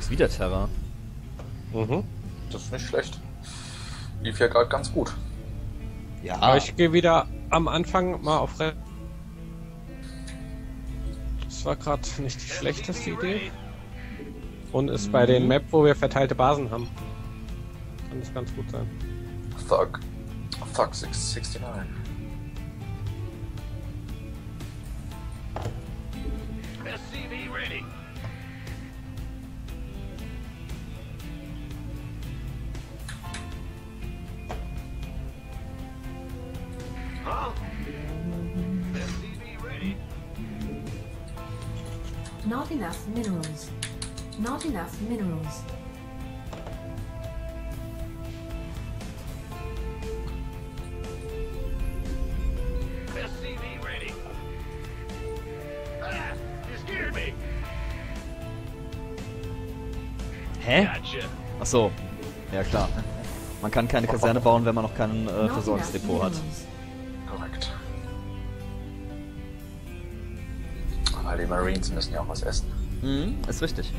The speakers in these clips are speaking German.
übrigens wieder Terra. Mhm. Das ist nicht schlecht. Lief ja gerade ganz gut. Ja. Aber ich gehe wieder am Anfang mal auf Re Das war gerade nicht die schlechteste Idee. Und ist bei den Map, wo wir verteilte Basen haben. Kann das ganz gut sein. Thug. Thug 669. Not enough minerals. Not enough minerals. SCV ready. Ah, you scared me. Hä? Ach so. Ja klar. Man kann keine Kaserne bauen, wenn man noch kein äh, Versorgungsdepot hat. minerals. Korrekt. Die Marines müssen ja auch was essen. Mhm, ist richtig.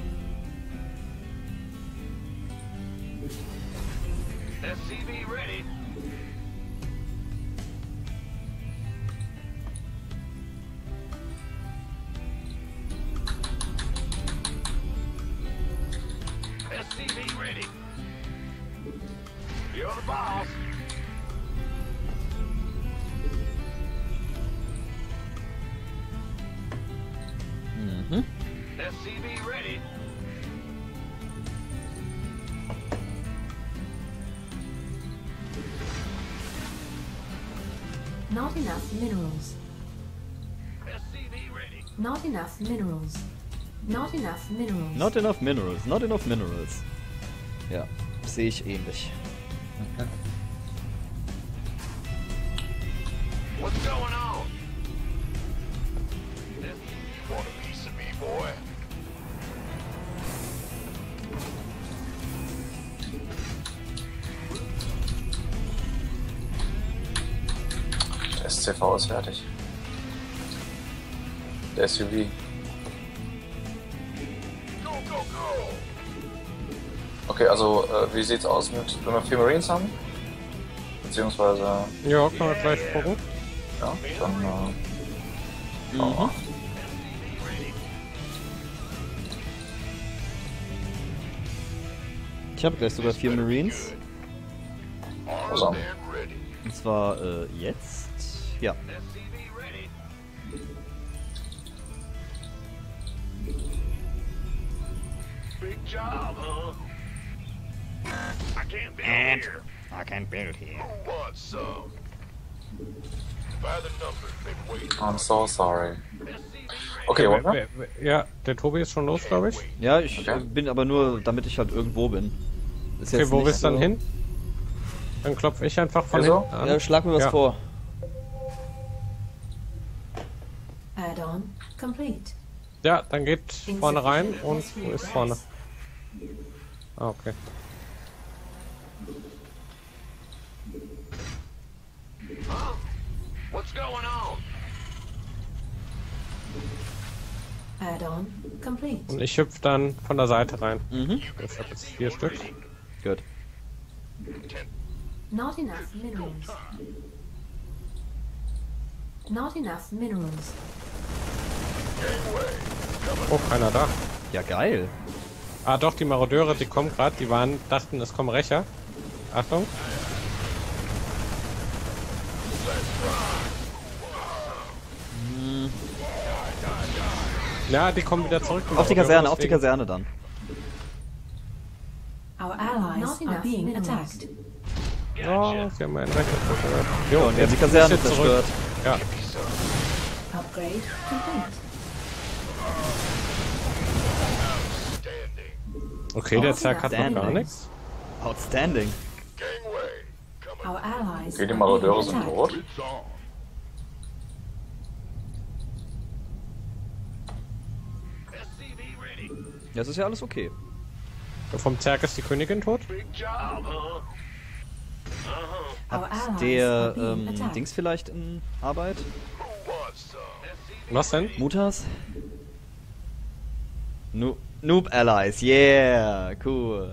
SCV ready. SCV ready. Not enough minerals. SCV ready. Not enough minerals. Not enough minerals. Not enough minerals, not enough minerals. Ja, sehe ich ähnlich. What's going on? Want a piece of me, boy? Der SCV ist fertig. Der SUV. Go, go, go! Okay, also äh, wie sieht's aus mit, wenn wir vier Marines haben? Beziehungsweise, Ja, können wir gleich gucken. ja, dann äh, mal. Ich habe gleich sogar vier Marines. Ready. Und zwar äh, jetzt. Ja. Huh? I can't can build here. Who wants some? By the numbers, been waiting. I'm so sorry. Okay, Wer- oder? wer- wer- Ja, der Tobi ist schon los, glaube ich. Ja, ich Okay. bin aber nur, damit ich halt irgendwo bin. Ist Okay, wo bist du dann so- hin? Dann klopfe ich einfach von Hier so? hinten an. Ja, schlag mir was Ja. vor. Ja, dann geht vorne rein und wo ist vorne? Ah, okay. What's going on? Add-on complete. Und ich hüpfe dann von der Seite rein. Mhm. Ich habe jetzt vier Stück. Gut. Not enough minerals. Not enough minerals. Oh, keiner da. Ja, geil. Ah, doch, die Marodeure, die kommen gerade. Die waren, dachten, es kommen Rächer. Achtung. Ja, die kommen wieder zurück. Auf die Kaserne, auf die Kaserne dann. Our allies are being attacked. Oh, sie haben einen Rächer zerstört. Jo, Und haben die Kaserne jetzt zerstört. Ja, Upgrade complete. Okay, der Zerg hat noch gar Outstanding. nichts. Outstanding. Gangway. Coming. Our allies Okay, die are Marodeure sind tot. Das ist ja alles okay. Vom Zerg ist die Königin tot. Allies Der ähm. Dings vielleicht in Arbeit? Was denn? Mutas? Nu. Noob Allies, yeah, cool.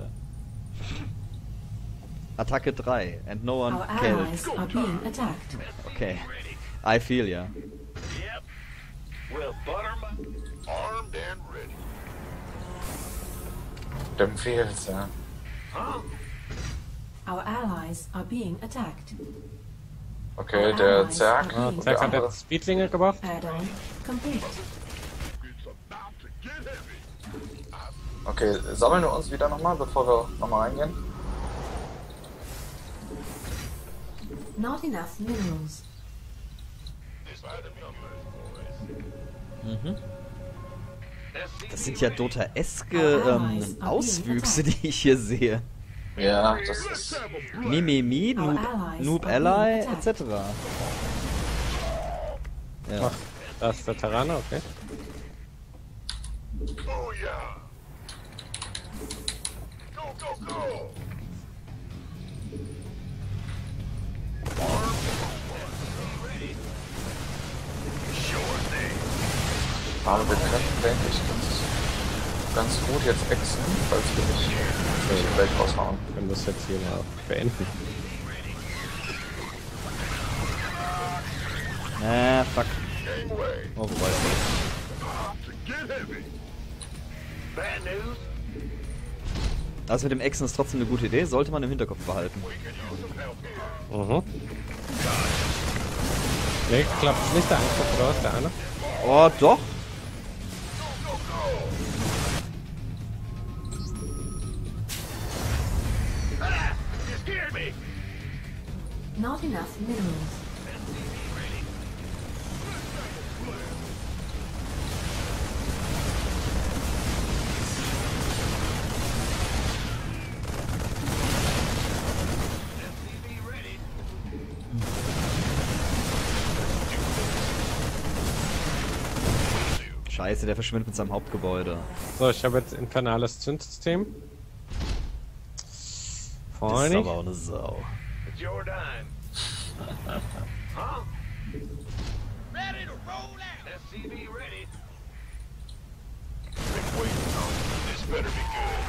Attacke 3 and no one Our killed. allies are being attacked. Okay, I feel ya. Yep. Well, my... Armed and ready. Dem fehlt's, ja. Our allies are being attacked. Okay, der Zerg. Hat jetzt Speedlinge. Add-on complete. Okay, sammeln wir uns wieder nochmal, bevor wir nochmal reingehen. Not enough minerals. Boys. Das sind ja Dota-eske ähm, Auswüchse, die ich hier sehe. Ja, das ist. Mimimi, Noob, Noob Ally, etc. Ja. Ach, da ist der Terraner, okay. Oh yeah. Aber wir können, denke ich, ganz, ganz gut jetzt exen, falls wir nicht nicht die Welt raushauen. Wir können das jetzt hier mal beenden. Ah, fuck. Oh, wobei. Bad news. Das mit dem Exen ist trotzdem eine gute Idee, sollte man im Hinterkopf behalten. Mhm. Nee, klappt nicht der Angriff oder was? Der eine? Oh, doch. Not enough minerals. Scheiße, der verschwindet mit seinem Hauptgebäude. So, ich habe jetzt infernales Zündsystem. Das ist aber auch eine Sau. It's your dime. huh? Ready to roll out. SCV ready. Been waiting on you. This better be good.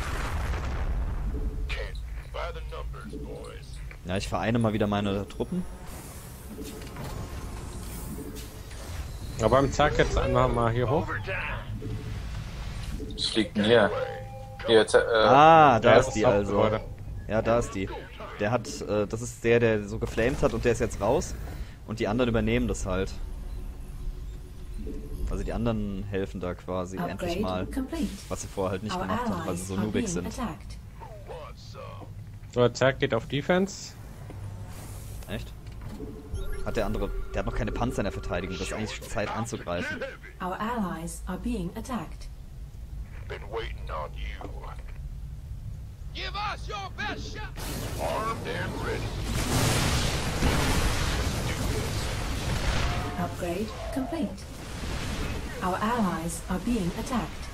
Can't by the numbers, boys. Ja, ich vereine mal wieder meine Truppen. Aber beim Zack jetzt einfach mal hier hoch. Es fliegt denn hier. Hier, äh, Ah, da ist die also. Ja, da ist die. Der hat, äh, das ist der, der so geflamed hat und der ist jetzt raus. Und die anderen übernehmen das halt. Also die anderen helfen da quasi endlich mal. Upgrade complete. Was sie vorher halt nicht Our gemacht haben, weil sie so being sind. attacked. So, Zack geht auf Defense. Echt? Hat der andere, der hat noch keine Panzer in der Verteidigung, das ist eigentlich Zeit anzugreifen. Our allies are being attacked. Been waiting on you. Give us your best shot. Armed and ready. Upgrade complete. Our allies are being attacked.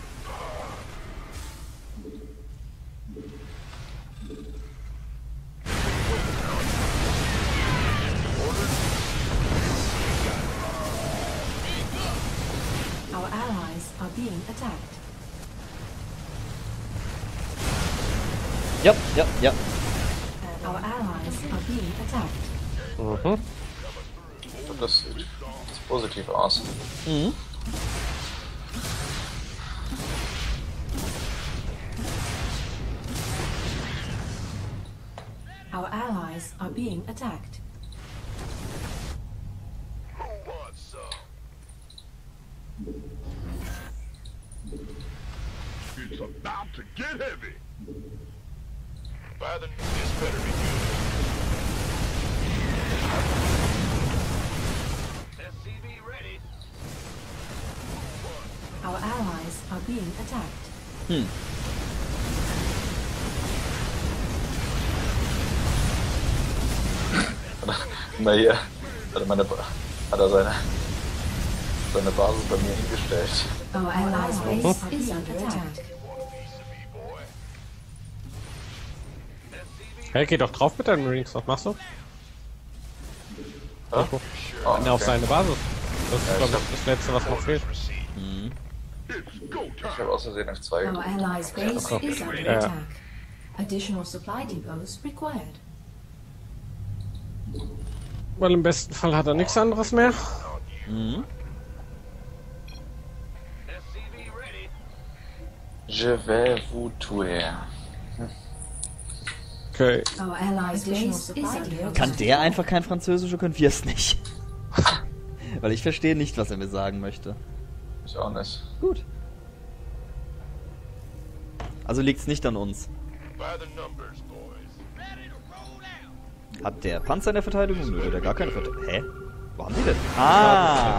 Are being attacked. Ja, ja, ja. Our allies are being attacked. Mhm. das sieht, sieht positiv aus. Mhm. Our allies are being attacked. Being attacked. Hm. Na hier, hat er, meine, hat er seine, seine Basis bei mir hingestellt. Our allies' base is under attack. Hey, geh doch drauf mit deinen Marines. Was machst du? Ja? Oh, Ne, auf okay. seine Basis. Das ist, Ja, glaube ich das Letzte, was noch fehlt. Go Ich habe aus Versehen F2 Our gedrückt. allies' base is under Yeah. attack. Additional supply depots required. Weil im besten Fall hat er nichts anderes mehr. Mhm. Je vais vous tuer. Okay. Kann der einfach kein Französisch und können wir es nicht? Weil ich verstehe nicht, was er mir sagen möchte. Ich auch nicht. Gut. Also liegt's nicht an uns. Hat der Panzer eine Verteidigung? Nö, der hat gar keine Verteidigung. Hä? Wo haben die denn? Ah!